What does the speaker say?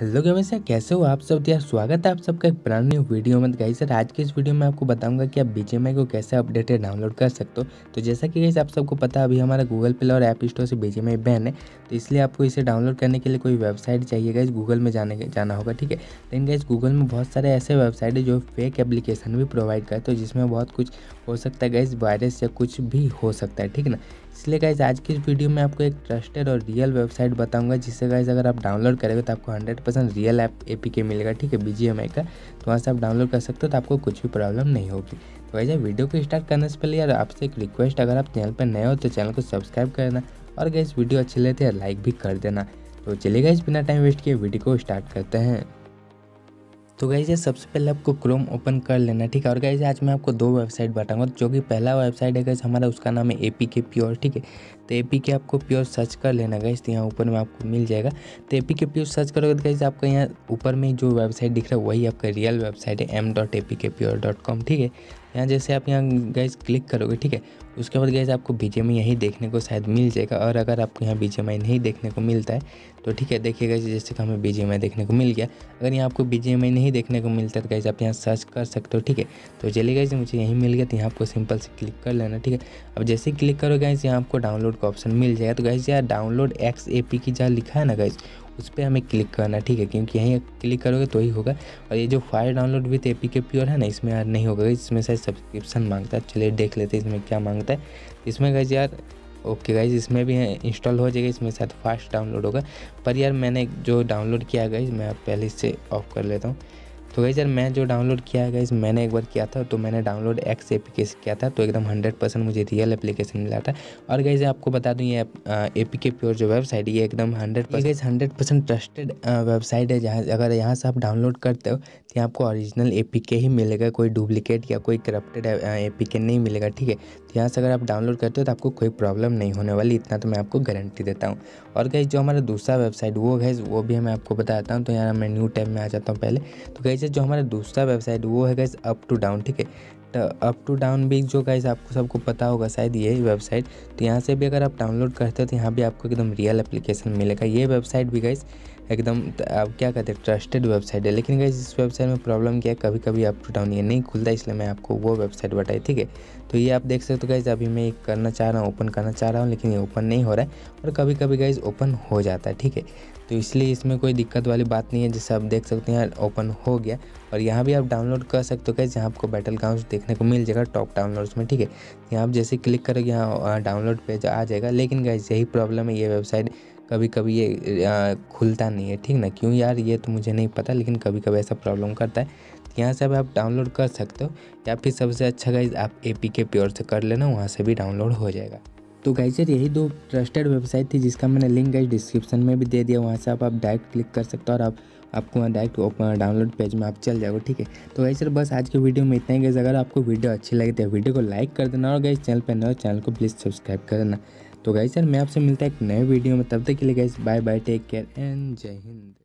Hello gamer sir कैसे हो आप सब? यार, स्वागत है आप सबका एक ब्रांड न्यू वीडियो में। गाइस सर आज के इस वीडियो में आपको बताऊँगा कि आप बीजेएमआई को कैसे अपडेटेड डाउनलोड कर सकते हो। तो जैसा कि गाइस, आप सबको पता है, अभी हमारा गूगल प्ले और ऐप स्टोर से बीजेएमआई बैन है। तो इसलिए आपको इसे डाउनलोड करने के लिए कोई वेबसाइट चाहिए, गाइस गूगल में जाने जाना होगा, ठीक है? लेकिन गाइस गूगल में बहुत सारे ऐसे वेबसाइट है जो फेक एप्लीकेशन भी प्रोवाइड करते हो, जिसमें बहुत कुछ हो सकता है, गाइस वायरस या कुछ भी हो सकता है, ठीक है ना? इसलिए गाइज़ आज की इस वीडियो में आपको एक ट्रस्टेड और रियल वेबसाइट बताऊँगा जिससे गाइज़ अगर आप डाउनलोड करेंगे तो आपको 100 percent real app A P K मिलेगा, ठीक है? बी का तो वहाँ से आप डाउनलोड कर सकते हो तो आपको कुछ भी प्रॉब्लम नहीं होगी। तो वैसे वीडियो को स्टार्ट करने से पहले यार, आपसे एक रिक्वेस्ट अगर आप चैनल पर नए हो तो चैनल को सब्सक्राइब करना और गैस वीडियो अच्छी लेते हैं लाइक भी कर देना। तो चलिएगा इस बिना टाइम वेस्ट किए वीडियो को स्टार्ट करते हैं। तो गाइज़ सबसे पहले आपको क्रोम ओपन कर लेना, ठीक है? और गाइज़ आज मैं आपको दो वेबसाइट बताऊँगा, जो कि पहला वेबसाइट है गाइज़ हमारा, उसका नाम है ए पी के प्योर ठीक है? तो ए के आपको प्योर सर्च कर लेना गाइज़ तो यहाँ ऊपर में आपको मिल जाएगा। तो ए के प्योर सर्च करोगे तो गाइज़ आपका यहाँ ऊपर में जो वेबसाइट दिख रहा है, वही आपका रियल वेबसाइट है M dot A P K pure dot com ठीक है? यहाँ जैसे आप यहाँ गैस क्लिक करोगे, ठीक है? उसके बाद गैस आपको बी यहीं देखने को शायद मिल जाएगा, और अगर आपको यहाँ बी नहीं देखने को मिलता है तो ठीक है देखिएगा जैसे कि हमें BGMI देखने को मिल गया। अगर यहाँ आपको BGMI नहीं देखने को मिलता है तो गैस आप यहाँ सर्च कर सकते हो, ठीक है? तो चलिए गैस मुझे यहीं मिल गया तो यहाँ आपको सिंपल से क्लिक कर लेना, ठीक है? अब जैसे क्लिक करोगे गैस यहाँ आपको डाउनलोड का ऑप्शन मिल जाएगा। तो गैस यार डाउनलोड एक्स ए पी की जहाँ लिखा है ना गैस उस पर हमें क्लिक करना ठीक है? क्योंकि यहीं क्लिक करोगे तो ही होगा। और ये जो file download with A P K pure है ना, इसमें यार नहीं होगा इसमें शायद सब्सक्रिप्शन माँगता है। चलिए देख लेते हैं इसमें क्या माँगता है। इसमें गाइज़ यार ओके गाइज़ इसमें भी इंस्टॉल हो जाएगा, इसमें शायद फास्ट डाउनलोड होगा। पर यार, मैंने जो डाउनलोड किया गाइज़ मैं पहले इससे ऑफ़ कर लेता हूँ। तो गई सर मैं जो डाउनलोड किया है गाइज़ मैंने एक बार किया था तो मैंने डाउनलोड एक्स एप्लीकेशन किया था तो एकदम हंड्रेड परसेंट मुझे रियल एप्लीकेशन मिला था। और गई आपको बता दूँ, ये ए पी के प्योर जो वेबसाइट ये एकदम hundred percent hundred percent trusted website है, जहाँ अगर यहाँ से आप डाउनलोड करते हो तो आपको ओरिजिनल ए पी के ही मिलेगा, कोई डुप्लीकेट या कोई करप्टेड ए पी के नहीं मिलेगा, ठीक है? तो यहाँ से अगर आप डाउनलोड करते हो तो आपको कोई प्रॉब्लम नहीं होने वाली, इतना तो मैं आपको गारंटी देता हूँ। और गई जो हमारा दूसरा वेबसाइट वो है वो भी मैं आपको बताता हूँ तो यहाँ मैं न्यू टैब में आ जाता हूँ पहले। तो गई जो हमारा दूसरा वेबसाइट वो है गाइज़ अप टू डाउन ठीक है? तो अप टू डाउन भी जो गाइज़ आपको सबको पता होगा, शायद ये वेबसाइट तो यहाँ से भी अगर आप डाउनलोड करते हो तो यहाँ भी आपको एकदम रियल एप्लीकेशन मिलेगा। ये वेबसाइट भी गाइज़ एकदम, आप क्या कहते हैं ट्रस्टेड वेबसाइट है। लेकिन गाइज़ इस वेबसाइट में प्रॉब्लम क्या है कभी कभी अप टू डाउन ये नहीं खुलता, इसलिए मैं आपको वो वेबसाइट बताई ठीक है? तो ये आप देख सकते हो गाइज़ अभी मैं करना चाह रहा हूँ ओपन करना चाह रहा हूँ, लेकिन ये ओपन नहीं हो रहा है, और कभी कभी गाइज़ ओपन हो जाता है, ठीक है? तो इसलिए इसमें कोई दिक्कत वाली बात नहीं है, जैसे आप देख सकते हैं यहाँ ओपन हो गया, और यहाँ भी आप डाउनलोड कर सकते हो कैसे जहाँ आपको बैटल ग्राउंड देखने को मिल जाएगा टॉप डाउनलोड्स में, ठीक है? यहाँ आप जैसे क्लिक करोगे, यहाँ डाउनलोड पेज आ जाएगा। लेकिन गैस यही प्रॉब्लम है, ये वेबसाइट कभी कभी ये खुलता नहीं है, ठीक ना? क्यों यार, ये तो मुझे नहीं पता, लेकिन कभी कभी ऐसा प्रॉब्लम करता है। यहाँ से आप डाउनलोड कर सकते हो, या फिर सबसे अच्छा गाइज़ आप ए पी के प्योर से कर लेना, वहाँ से भी डाउनलोड हो जाएगा। तो गाइज़ यार यही दो ट्रस्टेड वेबसाइट थी, जिसका मैंने लिंक गाइज़ डिस्क्रिप्शन में भी दे दिया, वहाँ से आप आप डायरेक्ट क्लिक कर सकते हो, और आप आपको वहाँ डायरेक्ट डाउनलोड पेज में आप चल जाओगे, ठीक है? तो वही सर बस आज के वीडियो में इतना ही गैस अगर आपको वीडियो अच्छी लगी तो वीडियो को लाइक कर देना और गैस चैनल पर नए चैनल को प्लीज़ सब्सक्राइब कर देना। तो गई सर मैं आपसे मिलता है एक नए वीडियो में। तब तक के लिए गई bye bye take care and Jai Hind.